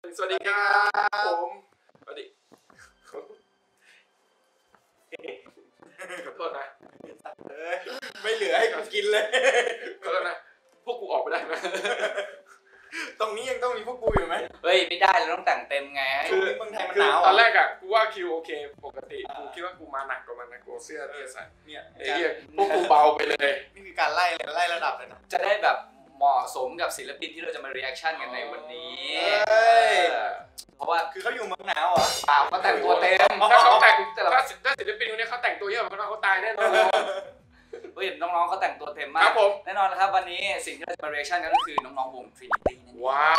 สวัสดีครับผมสวัสดีขอโทษนะเอ้ยไม่เหลือให้กูกินเลย ขอโทษนะพวกกูออกไปได้ไหมตรงนี้ยังต้องมีพวกกูอยู่ไหมเฮ้ยไม่ได้เราต้องแต่งเต็มไงคือเมืองไทยมันคือหนาวตอนแรกอะกูว่าคิวโอเค ปกติกูคิดว่ากูมาหนักกว่ามันนะกูเอาเสื้อที่จะใส่เนี่ยไอ้เหี้ยพวกกูเบาไปเลยนี่คือการไล่เลยไล่ระดับเลยนะจะได้แบบ เหมาะสมกับศิลปินที่เราจะมา reaction กันในวันนี้เฮ้ย เออเพราะว่าคือเขาอยู่เมืองหนาวเหรอเปล่าก็แต่งตัวเต็มถ้าเขาแต่งแต่ละถ้าถ้าศิลปินคนนี้เขาแต่งตัวเยอะกว่านั้นเขาตายแน่นอนเลยเฮ้ยน้องๆเขาแต่งตัวเต็มมาครับผม แน่นอนนะครับวันนี้สิ่งที่เราจะมา reaction กันก็คือน้องๆวง Trinity นั่นเอง ว้า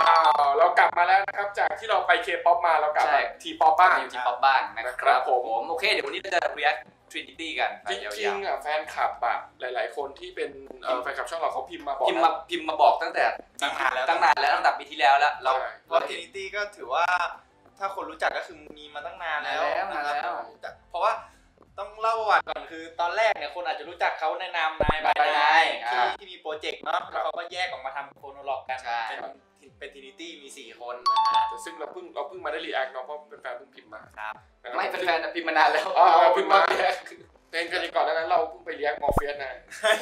ว เรากลับมาแล้วนะครับ จากที่เราไปเคป๊อปมาเรากลับใช่ มา T-pop บ้าง อยู่ T-pop บ้างนะคครัรับผม ผมโอเคเดี๋ยววันนี้เราจะ react Trinity กันไปจยาริงวๆอะแฟนคลับอะหลาย ๆ คนที่เป็นเอ่อแฟนคลับช่องเราเขาพิมพ์มาบอกๆพิมพ์มาพิมพ์มาบอกตั้งแต่ตั้งนานแล้วตั้งนานแล้วตั้งแต่ปีที่แล้วแล้วเรา ใช่ เพราะทินิตี้ก็ถือว่าถ้าคนรู้จักก็คือมีมาตั้งนานแล้วนานแล้วนะครับแต่เพราะว่าต้องเล่าประวัติก่อนคือตอนแรกเนี่ยคนอาจจะรู้จักเขาในนามนายบาย By นาย Nine ที่อ่าที่มีโปรเจกต์เนาะแล้วเขาก็แยกออกมาทำโคโนล็อกกันใช่ เป็น เป็นทินิตี้มี 4 คนนะฮะแต่ซึ่งเราเพิ่งเราเพิ่งมาได้รีแอคเนาะเพราะเป็นแฟนเพิ่งพิมพ์มาครับนะครับไม่เป็นแฟนๆพิมพ์มานานแล้วอ๋ออ๋อเพิ่งมาเป็นกันก่อนแล้วนั้นเราเพิ่งไปเลี้ยงมอร์เฟียสนะ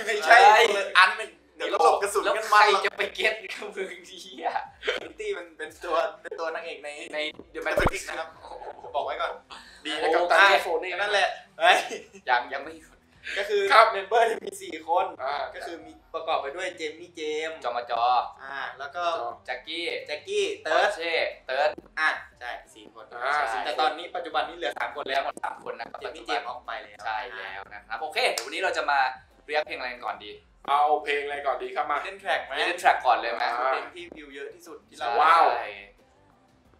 ไม่ใช่เฮ้ยคนละอันเป็นเดี๋ยวระบบกระสุนแล้วกันใครมันจะไปเก็ตกับมึงดีอะทินิตี้มันเป็นตัวเป็นตัวนางเอกในใน The แมท Matrix ริกนะครับบอกไว้ก่อน ดีนะกับตาโฟนี่นั่นแหละเฮ้ยยังยังไม่หยุด ก็คือครับเมมเบอร์จะมี4คนอ่าก็คือมีประกอบไปด้วยเจมมี่เจมส์จอมาจออ่าแล้วก็แจ็คกี้แจ็คกี้เติเติร์ร์ดดเช่เติร์ดอะใช่สี่คนอ่าใช่แต่ตอนนี้ปัจจุบันนี้เหลือ3คนแล้แล้ววหมดสามคนนะครับเจมมี่เจมส์ออกไปแล้วใช่แล้วนะครับโอเคเดี๋ยววันนี้เราจะมาเรียกเพลงอะไรกันก่อนดี เอาเพลงอะไรก่อนดีครับมาเล่นแทร็กไหมเล่นแทร็กก่อนเลยไหมอ่าเพลงที่วิวเยอะที่สุดที่เราว้าวใช่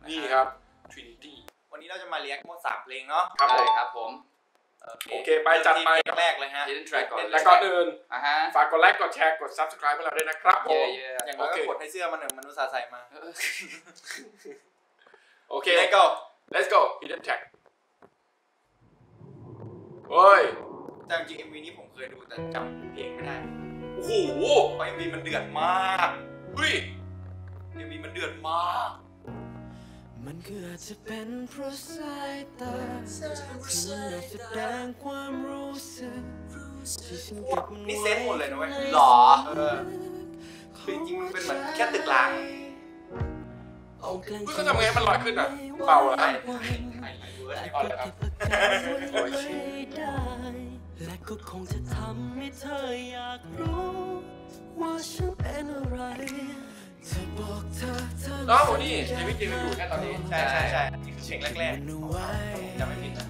นี่ครับ Trinity วันนี้เราจะมาเรียกหมดสามเพลงเนาะครับผมได้ครับผม โอเคไปจัดไปเพลงแรกเลยฮะ Hidden Track ก่อนและก่อนอื่นอะฮะฝากกดไลค์กดแชร์กด subscribe ให้เราด้วยนะครับผเย่มเย่อย่างน้อยโอเคก็กดให้เสื้อมันหนึ่งมันอุตส่าห์ใส่มาเออโอเคแล้วก็ let's go hidden track เฮ้ยแต่จริงๆ MV นี้ผมเคยดูแต่จำเพลงไม่ได้โอ้โหเพราะ MV มันเดือดมาก จจะเป็นเพราะสายตาที่มันแสดงความรู้สึกที่ฉันเก็บมันนี่เซตหมดเลยนะเว้ยหรอเออคือจริงๆมันเป็นเหมือนแค่ตึกร้างเอากลางเฮ้ยเขาทำไงให้มันลอยขึ้นอะเบาเหรอไอ้ฮะไอ้เวิร์ดแต่ไอ้ก็เก็บอาการไว้ไม่ได้และก็คงจะทำให้เธออยากรู้ว่าฉันเป็นอะไร ธอบอกเธอเธอน้องโอ้นี่ชีวิตจริงมันอยู่แค่ตอนนี้ ใช่ใช่ใช่นี่คือเพลงแรกๆจำไม่ผิดนะ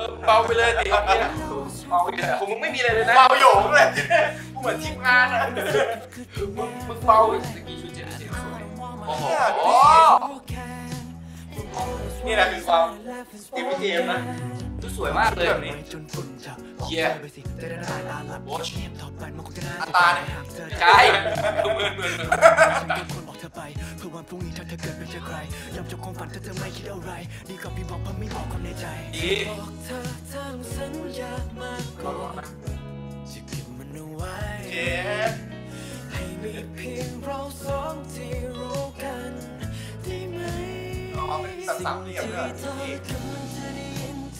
เออเบาไปเลยตีเอาเนี่ยเมาอีกแล้วผมมึงไม่มีอะไรเลยนะเบาโยงเลยกูเหมือนทีมงานอะมึงมึงเบาเมื่อกี้ชุดเจนนี่สวยโอ้โหนี่แหละคือความเจมส์เจมส์นะชุ ดสวยมากเลยแบบนี้เยี่ย Watch อัตราเนี่ยใช่เหมือนเหมือนเหมือนคนออกเธอไปเพื่อวันพรุ่งนี้ถ้าเธอเกิดไม่ใช่ใครยอมจบความฝันถ้าเธอไม่คิดอะไรดีกว่าพี่บอกเพราะไม่บอกความในใจดีบอกเธอทำสัญญามากกว่าจะเก็บมันเอาไว้เจ๊ให้มีเพียงเราสองที่รู้กันได้ไหมอ๋อเป็นแบบสามเหลี่ยมด้วยเหรอที่เธอกำลังจะได้ยิน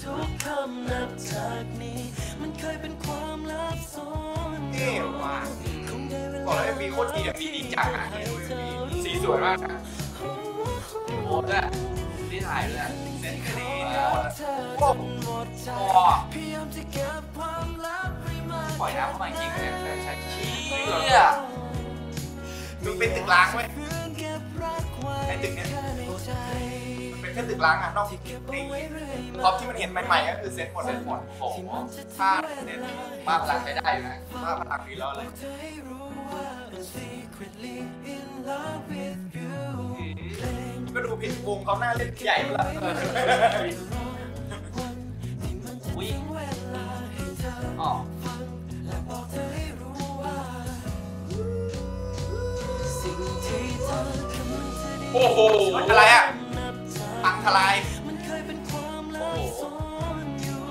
ทุกคำนับจากนี้ มันเคยเป็นความลับซ้อนเท่ว่ะคงได้เวลาบอกแล้ว MV โคตรดีอะมีดีจังอะให้เธอรู้สีสวยมากนะโอ้ด้วยที่ถ่ายเลยอะเน้นคดีเธอจนหมดใจโอ้พยายามจะเก็บความลับไว้มากปล่อยน้ำเข้ามาจริงๆเลยใช่ใช่เชี่เชี่ยยมึงเป็นตึกร้างไว้ยฟื้นเก็บรักไว้ไอ้ตึกเนี้ย แค่ในใจเป็นเป็นแค่ตึกล้างอะนอกที่เก็บไอ้เอาไว้เรื่อยมาท็อปที่มันเห็นใหม่ๆก็คือเซ็ตหมดเซ็ตหมดโอ้โหที่มันจะผ้าทิ้งเซ็ตเวลาให้บ้าพลังใช้ได้อยู่นะผ้าพลังดีแล้วเลยเธอให้รู้ว่า I'm secretly in love with you เพลงก็ดูผิดวงเขาหน้าเล่นใหญ่ไปแล้ววันที่มันจะทิ้งเวลาให้เธออ๋อฟังและบอกเธอให้รู้ว่าสิ่งที่เธอกำลังจะได้โอ้โห อะไรอะนับจาก พังทลายมันเคยเป็นความลับซ่อนอยู่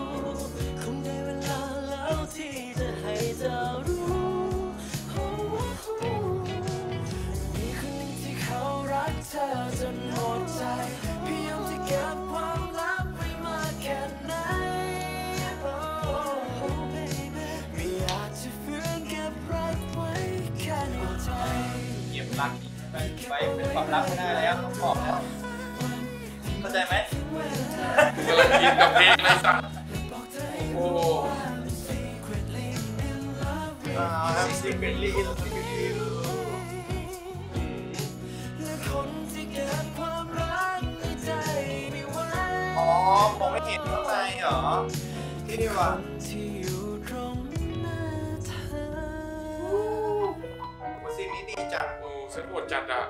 คงได้เวลาแล้วที่จะให้เก็บความลับไว้มากน Oh, baby ไม่อยากจะฝืนเก็บรักไว้เก็บรักไปไปเป็นความลับไม่ได้แล้วต้องบอกแล้ว สัตว์โอ้อ่า secretly in love with you และคนที่เก็บความรักในใจไม่ไหวอ๋อมองไม่เห็นข้างในเหรอ ที่นี่ว่ะที่อยู่ตรงหน้าเธอโอ้ซีนนี้ดีจังโหเซ็ตหมดจัดอะ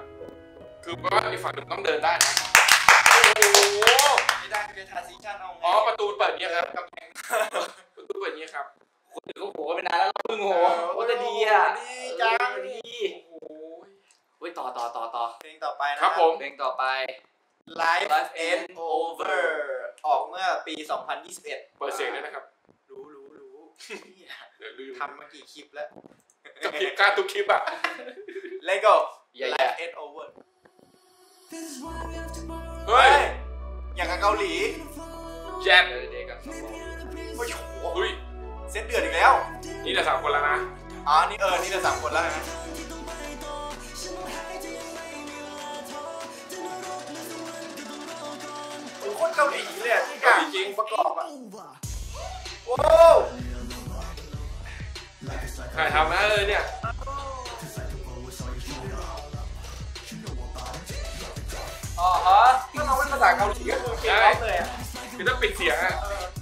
คือแปลว่าอีกฝั่งหนึ่งต้องเดินได้นะโอ้โหไม่ได้ เป็นทาซิชั่นเอาไงอ๋อประตูเปิดเนี้ยครับกำแพงประตูเปิดเนี้ยครับคนอื่นก็โหไปนานแล้วเราเพิ่งโหโอ้แต่ดีอะดีจังเออดีโอ้โหเว้ยต่อต่อต่อต่อเพลงต่อไปนะครับผมเพลงต่อไป Life Life End End Over ออกเมื่อปี 2021 เปิดเสียงด้วยนะครับ รู้รู้รู้เหี้ยเดี๋ยวลืมทำมากี่คลิปแล้วกับคลิปการทุกคลิปอะ Lego อย่า Life End Over This is why we have tomorrow เฮ้ย อย่างกับเกาหลีแจ็ดเดี๋ยวเด็กกันสองคนโอ้ยโหอุ้ยเซตเดือดอีกแล้ว นี่แต่สามคนแล้วนะอ๋อนี่เออ นี่เราสามคนแล้วนะโอ้โหโคตรเกาหลีเลยอะที่กางจริงประกอบอะโอ้ถ่ายทำนะเออเนี่ย ษาเกาหลีก็คือเก่งมากเลยอะคือถ้าปิดเสียงอะ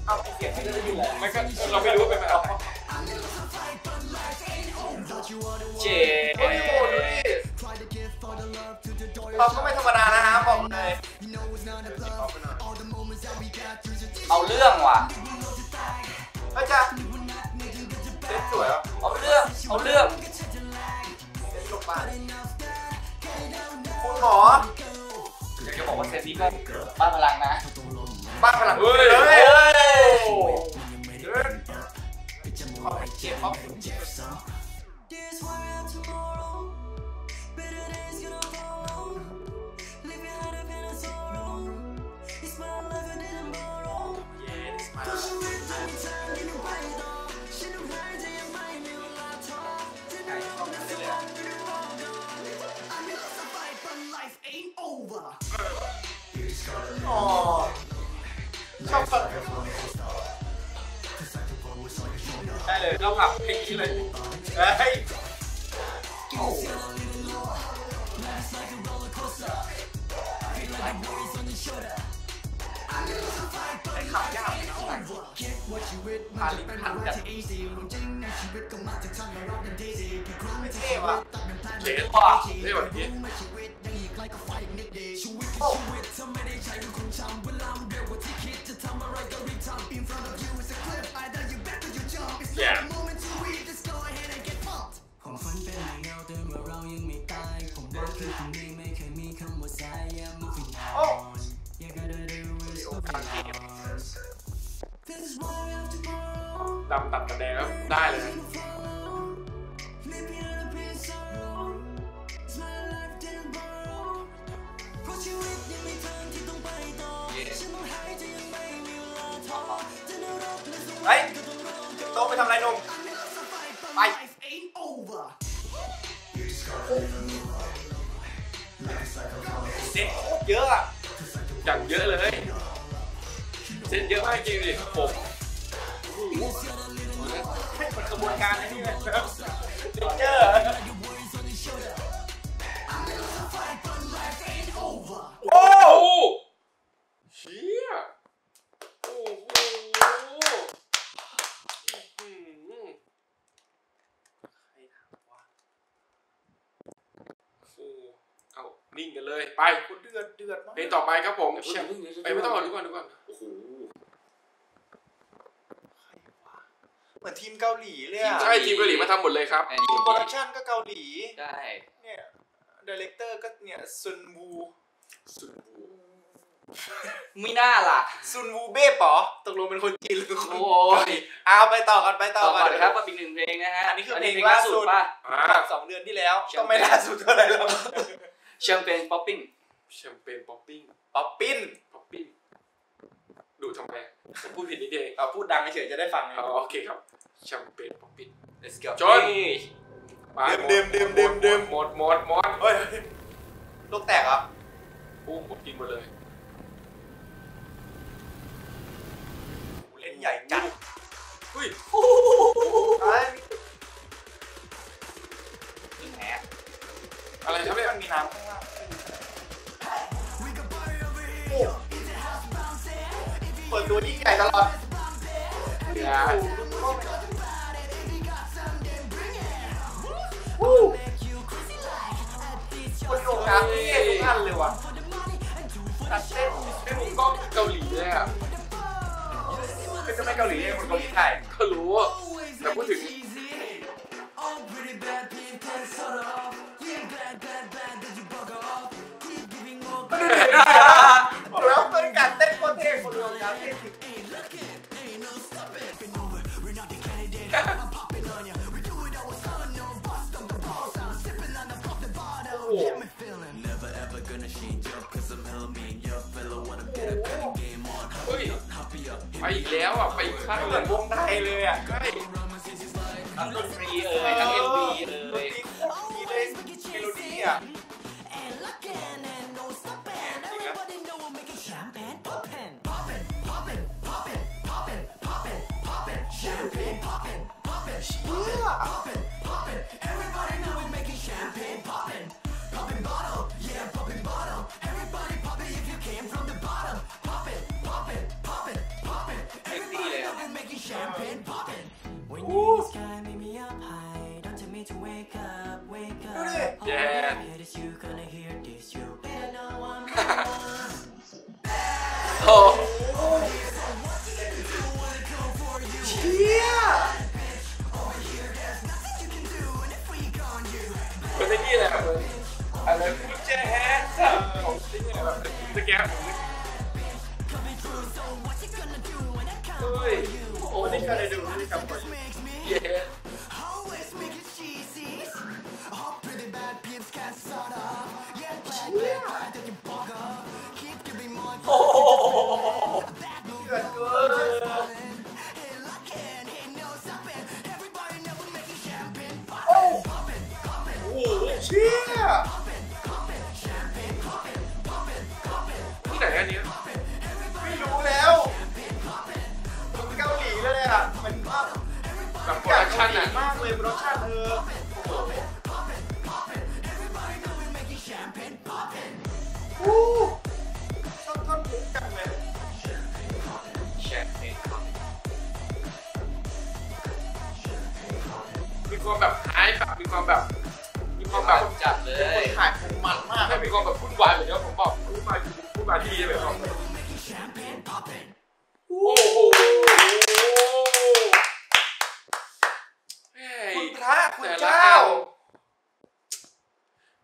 เอาไปเสียงให้ได้ยินเลยมันก็เราไม่รู้ว่าเป็นภาษาไทยเจโอ้ยโหดูดิเราก็ไม่ธรรมดานะฮะบอกเลยเอาเรื่องว่ะเฮ้ยจ้ะเซตสวยอะเอาเรื่องเอาเรื่องเซตลงมาคุณหมออยากจะบอกว่าเซตนี้ก็ บ้านพลังนะ บ้านพลังเฮ้ยเฮ้ยโอ้เฮ้ย ไอ้ขับยากพาลิงพันจัดไม่เท่ว่ะเจ๋งว่ะเท่แบบนี้โอ้แย่ผมฝันเป็นเงาเตือนว่าเรายังไม่ตายผมบอกคือคนนี้ไม่เคยมีคำว่าสาย Yeah moving โอ้ on You gotta do is moving on This is why we have tomorrow ดำตัดกับแดงแล้วได้เลยนะ Live behind a pain sorrow It's my life didn't borrow เพราะชีวิตยังมีทางที่ต้องไปต่อฉันต้องหายใจยังไม่มีเวลาท้อจะนรกและสวรเฮ้ยรค์ก็ต้องรอก่อนโตไปทำไรนุ่ม เซ็นเยอะมากจริงดิผมให้เป็นกระบวนการไอ้นี่เลยเจเจอโอ้โหเชี่ยโอ้โหนิ่งกันเลย ไปเดือดเดือดมากเพลงต่อไปครับผมไปไม่ต้องก่อดูก่อนดูก่อน ทีมเกาหลีเลยอะใช่ทีมเกาหลีมาทำหมดเลยครับอันนี้โปรดักชั่นก็เกาหลีได้เนี่ยดีเลกเตอร์ก็เนี่ยซุนวูสุดบูไม่น่าล่ะซุนวูเบ้ป๋อตกลงเป็นคนจีนหรือคนโอ้เกายหลีเอาไปต่อกันไปต่ต่ออกัก่อนนครับว่าอีกหนึ่งเพลงนะฮะอันนี้คือเพลงล่าล่าสุสุดดป่ะอ่าสองเดือนที่แล้วก็ไม่ล่าสุดเท่าไหร่แล้วแชมเปญป๊อปปิ้งแชมเปญป๊อปปิ้งป๊อปปิ้นป๊อปปิ้งดูทำไมผมพูดผิดนิดเดียวเองเอาพูดดังเฉยๆจะได้ฟังไงอ๋อโอเคครับ แชมเปญป๊อปปิ้ง let's go จนไปเดิมเดิมเดิมเดิมหมดหมดหมดเฮ้ยลูกแตกเหรอปุ้มผมกินหมดเลยเล่นใหญ่จัดเฮ้ยไอ้ขึ้นแฮะอะไรครับเนี่ยมันมีน้ำข้างล่างเปิดตัวยิ่งใหญ่ตลอดอย่ เลยอะเป็นทำไม่เกาหลีเนี่ยคนเกาหลีไทย know I'm the one. โอ้เชี่ยเหมือนไอ้นี่แหละเหมือนอะไแบบโปรอยากดักชั่นเกาหลีอะมากเลยโปรดักชั่นเออโอ้โหชอบท่อนพุกจังเลยแชมเปญมีความแบบไฮแบบมีความแบบมีความแบบจัดเลเป็นคยนถ่ายผมมันมากถ้ามีความแบบวุ่นวายแบบนี้ผมบอกวุ่นวายวุ่นวายที่ดีเลยครับโอ้โหเฮ้ย คุณ พระคุณแต่ละเจ้า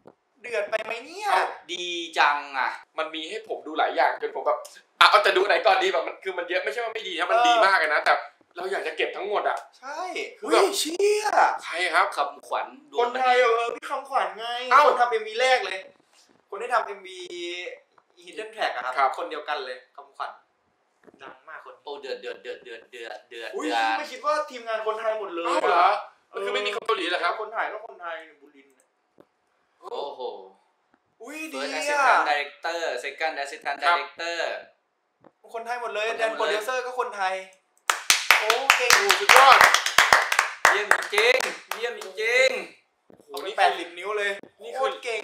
อันเดือดไปไหมเนี่ย ดีจังอะ มันมีให้ผมดูหลายอย่างจนผมแบบอะเอาแต่ดูไหนก่อนดีแบบมันคือมันเยอะไม่ใช่ว่าไม่ดีนะมันเออดีมากเลยนะแต่เราอยากจะเก็บทั้งหมดอะ ใช่คือเฮ้แบบยเชี่ยใครครับคำขวัญดควงนมไทณียเออพี่คำขวัญไงเอ้า คนทำเอ็มวีแรกเลย คนที่ทำเอ็มวี Hidden Track อะคครัรับคนเดียวกันเลยคำขวัญดังมากคนนี้โอ้เดือดเดือดเดือดเดือดเดือดเดือดอุ้ยเดือดไม่คิดว่าทีมงานคนไทยหมดเลยเอ้าเหรอ มันคือไม่มีคนเกาหลีเหรอครับ คนถ่ายก็คนไทยบุรินทร์โอ้โหอุ้ยเฟิดีร์สแอสซิสอะแตนต์ดีเรคเตอร์เซคันด์แอสซิสแตนต์ครัดีบเรคเตอร์คนไทยหมดเลยคนไทแดยนหมดเลยโปรดิวเซอร์ก็คนไทย โอ้เก่งโอ้สุดยอด เยี่ยมจริงเยี่ยมจริงโอ้เอาไปนี่แปคือดสิบนิ้วเลย นี่นี่คืคืออเก่ง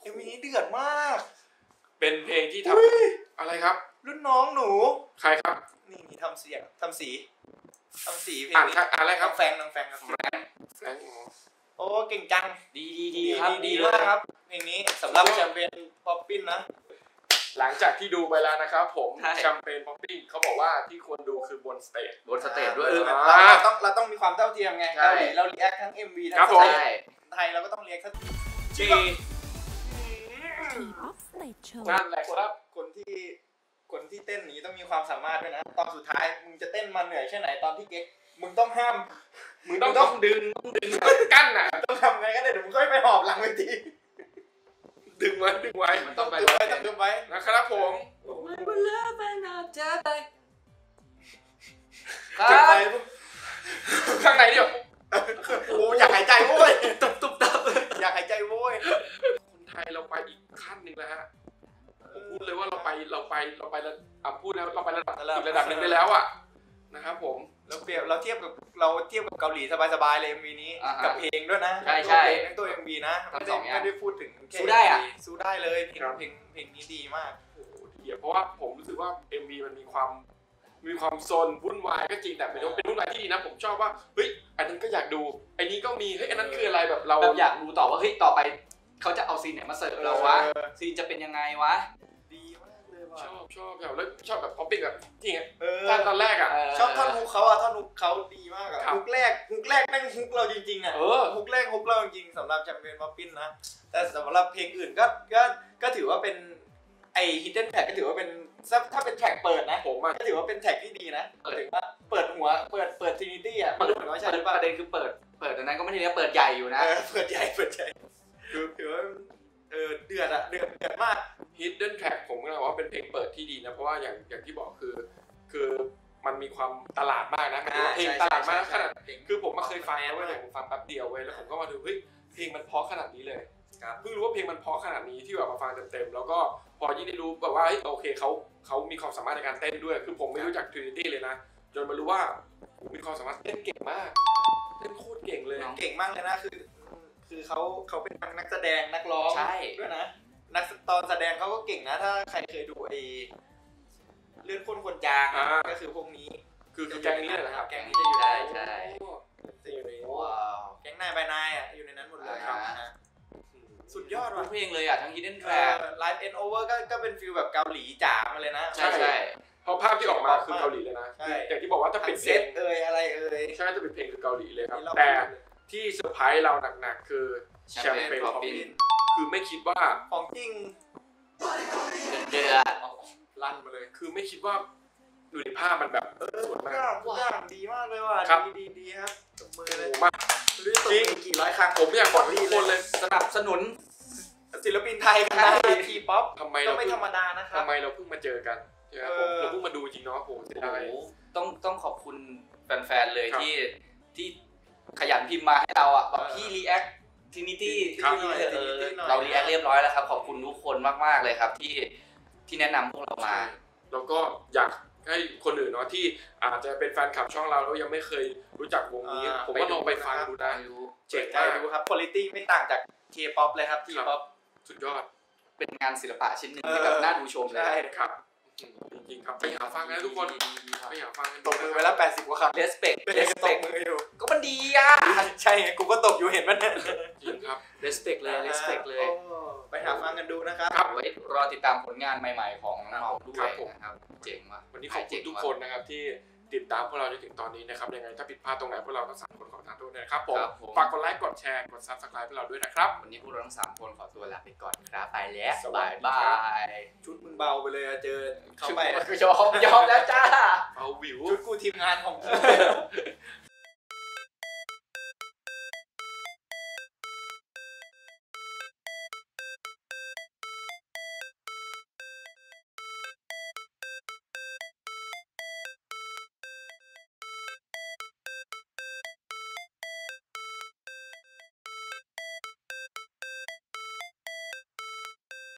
เอ็มวีนี้เดือดมาก เป็นเพลงที่ทอุ้ยำอะไรครับ รุ่นน้องหนู ใครครับ นี่นี่ทำเสียงทำสี ทำสีเพลงอ่านนี้ครับอ่านอะไรคน้รัอบงแฟงน้องแฟงครับ แฟรงค์แฟรงค์อ๋อโอ้เก่งจังดีดีดีครับดีเลมายกครับ เพลงนี้สำหรับแชมเปญป๊อปปิ้นนะ หลังจากที่ดูไปแล้วนะครับผมใช่ แชมเปญป๊อปปิ้งเขาบอกว่าที่ควรดูคือบนสเตจ บนสเตจด้วยเอออ่าเราต้องเราต้องมีความเท่าเทียมไงใช่เกาหลีเราเรียกทั้ง MV ทั้ครับงผมสเตใช่จไทยเราก็ต้องเรียกทั้งจี Off Stage Show นั่นแหละครับ คนที่ คนที่เต้นนี้ต้องมีความสามารถด้วยนะ ตอนสุดท้ายมึงจะเต้นมาเหนื่อยแค่ไหนตอนที่เก๊กมึงต้องห้าม มึงต้องต้องดึงต้องดึงกั้นอะ ต้องทำไงก็ได้เดี๋ยวมึงค่อยไปหอบหลังเวทีดึงไว้ดึงไว้มันต้องไปดึงไว้ต้องดึงไว้นะครับผมครัจะไปบข้างในเนี่ยโอ้อยากหายใจโว้ยตุบตุบตับอยากหายใจโว้ยคนไทยเราไปอีกขั้นหนึ่งแล้วฮะผม พูดเลยว่าเราไปเราไปเราไประอะพูดแล้วเราไประดับอีกระดับหนึ่งได้แล้วอะนะครับผมเราเปรียบเราเทียบกับเราเทียบกับเกาหลีสบายๆเลย MV นี้อ่าฮะกับเพลงด้วยนะใช่ใช่ทั้งตัวเพลงทั้งตัว MV นะทั้ไม่งสได้องอย่างไม่ได้พูดถึงแค่สู้ได้อะ MV สู้ได้เลยเพลงครับ เพลงเพลงนี้ดีมาก โอ้โหดีอะเพราะว่าผมรู้สึกว่า MV มันมีความมีความซนวุ่นวายก็จริงแต่เป็นเป็นวุ่นวายที่ดีนะ ผมชอบว่าเฮ้ยอันนั้นก็อยากดูไออันนี้ก็มีเฮ้ยอันนั้นคืออะไรแบบเรา แบบอยากดูต่อว่าเฮ้ยต่อไป เขาจะเอา scene ไหนมาเสิร์ฟเราวะ เออ scene จะเป็นยังไงวะ ชอบชอบแบบแล้วชอบแบบ Poppin แบบที่ไงเออตอนตอนแรกอะ ชอบท่อน hook เขาอะท่อน hook เขาดีมากอะครับ hook แรก hook แรกแม่ง hook เราจริงๆอะเออ hook แรก hook เราจริงๆสำหรับ Champagne Poppin นะแต่สำหรับเพลงอื่นก็ก็ก็ถือว่าเป็นไอ hidden track ก็ถือว่าเป็นถ้าถ้าเป็น track เปิดนะผมอะก็ถือว่าเป็น track ที่ดีนะถึงว่าเปิดหัวเปิดเปิด Trinity อะมันรู้เหมือนว่าใช่หรือเปล่าประเด็นคือเปิดเปิดอันนั้นก็ไม่ได้เรียกเปิดใหญ่อยู่นะเออเปิดใหญ่เปิดใหญ่คือถือว่า เออเดือดอะเดือดเดือดมาก Hidden Track ผมก็เลยว่าเป็นเพลงเปิดที่ดีนะ เพราะว่าอย่างอย่างที่บอกคือ คือมันมีความตลาดมากนะหมายถึงว่าเพลงตลาดมากขนาดคือผมไม่เคยฟังนะเว้ยแต่ผมฟังแป๊บเดียวเว้ยแล้วผมก็มาดูเฮ้ยเพลงมันเพราะขนาดนี้เลยครับ เพิ่งรู้ว่าเพลงมันเพราะขนาดนี้ที่แบบมาฟังเต็มๆแล้วก็พอยิ่งได้รู้แบบว่าเฮ้ยโอเคเขาเขามีความสามารถในการเต้นด้วย คือผมไม่รู้จัก Trinity เลยนะจนมารู้ว่าโหมีความสามารถเต้นเก่งมากเต้นโคตรเก่งเลยเก่งมากเลยนะคือ คือเขาเขาเป็นทั้งนักแสดงนักร้องใช่ ด้วยนะนักตอนแสดงเขาก็เก่งนะ ถ้าใครเคยดูไอเลื่อนคนคนจางอะอ่า ก็คือพวกนี้คือคือแกงนี้เลยนะครับแกงนี้จะอยู่ในใช่ใช่ โอ้จะอยู่ในว้าว แกงนายบายนายอะอยู่ในนั้นหมดเลยอ่านะฮะสุดยอดทุว่ะกเพลงเลยอะทั้ง Hidden Track ไลฟ์เอ็นโอเวอร์ก็ก็เป็นฟิลแบบเกาหลีจ๋ามาเลยนะ ใช่ใช่ เพราะภาพที่ออกมาคือเกาหลีเลยนะใช่คืออย่างที่บอกว่าถ้าทั้ปิงดเซเพลตงเอ่ยอะไรเอ่ยใช่จะปิดเพลงคือเกาหลีเลยครับ นี่เราแต่ ที่เซอร์ไพรส์เราหนักๆ คือแชม Champagne เปญ Poppin ป๊อปปิ้นคือไม่คิดว่าของจริงเดือดลั่นมาเลย คือไม่คิดว่าดูในภาพมันแบบสวยทุกมาอย่างมากทุกอย่างดีมากเลยว่ะครับดีดีดีครับตบมือเลยโอ้โหมาไม่รู้จะตบมือกี่ร้อยครั้งผมอยากบอกทุกคนเลยสนับสนุนศิลปินไทยกันได้ T-pop ทำไมก็เราไม่เพิ่ธรงรมดานะครับทำไมเราเพิ่งมาเจอกันใช่ไหมเอผมอเราเพิ่งมาดูจริงเนาะโหเสียดายโอ้โหต้องต้องขอบคุณแฟนๆเลยครับที่ที่ ขยันพิมพ์มาให้เราอะแบบเออพี่ react Trinity หน่อยครับเออ Trinity หน่อยเรา react เรียบร้อยแล้วครับ ขอบคุณทุกคนมากๆเลยครับที่ที่แนะนำพวกเรามา แล้วก็อยากให้คนอื่นเนาะที่อาจจะเป็นแฟนคลับช่องเราแล้วยังไม่เคยรู้จักวงนี้ อ่า ผมว่าลองไปฟังไปดูดูนะนะเจ๋เจ๋งงใจมากดูครับคุณภาพไม่ต่างจากเคป๊อปเลยครับทีป๊อปสุดยอดเป็นงานศิลปะชิ้นหนึ่งเออที่แบบน่าดูชมเลยใช่ครับ อืม จริงๆครับไปหาฟังกันนะทุกคนไปหาฟังกันตบมือไปแล้ว80กว่าครั้งเลสเปกเป็นเลสตเปบกมืออยู่ ก็มันดีอะ ใช่ไงกูก็ตบอยู่เห็นมันเนี่ยจริงครับเลสเปกเลยเลสเปกเลยโอ้ไปหาฟังกันดูนะครับครับไว้รอติดตามผลงานใหม่ ๆ ของน้องๆด้วครัยบผมนะครับ เจ๋งว่ะวันนี้ขอบคุณทุกคนนะครับที่ ติดตามพวกเราจนถึงตอนนี้นะครับยังไงถ้าผิดพลาดตรงไหนพวกเราทั้งสามคนขอทานโทษด้วยนะครับผมครับผม ฝากกดไลค์กดแชร์กด subscribe พวกเราด้วยนะครับ วันนี้พวกเราทั้งสามคนขอตัวลาไปก่อนครับไปแล้วสวับาสยดีบาครับยชุดมึงเบาไปเลยอะเจอเข้าไปอะยอมยอมแล้วจ้า เอาวิว ชุดกูทีมงานของกู